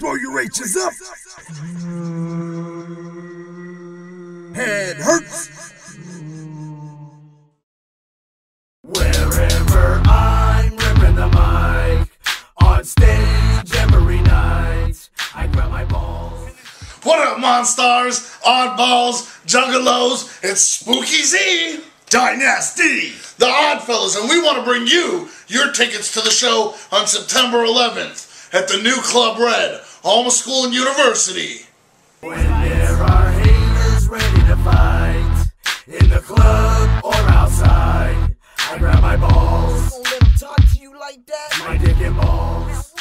Throw your H's up. Head Hurtz. Wherever I'm ripping the mic on stage every night, I grab my balls. What up, Monstars, Oddballs, Juggalos? It's Spooky Z, Dynasty, the Oddfellaz, and we want to bring you your tickets to the show on September 11th at the new Club Red, Alma School and University. When there are haters ready to fight in the club or outside, I grab my balls, Don't let him talk to you like that. my dick and balls.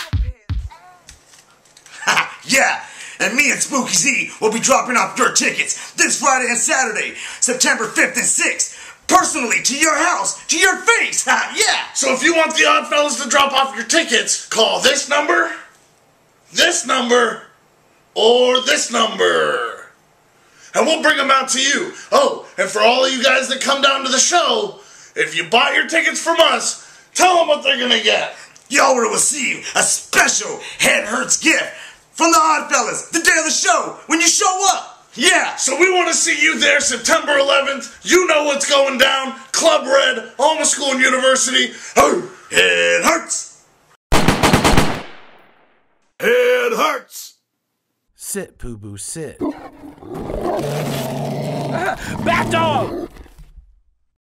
Ha, yeah. And me and Spooky Z will be dropping off your tickets this Friday and Saturday, September 5th and 6th. Personally, to your house, to your face. Ha, yeah. So if you want the Odd Oddfellaz to drop off your tickets, call this number, this number, or this number. And we'll bring them out to you. Oh, and for all of you guys that come down to the show, if you buy your tickets from us, tell them what they're gonna get. Y'all will receive a special Head Hurtz gift from the Odd Oddfellaz the day of the show when you show up. Yeah. So we want to see you there September 11th. You know what's going down. Club Red, Alma School and University. Oh, Head Hurtz. it hurts. Sit, Poo Boo, sit. Back dog!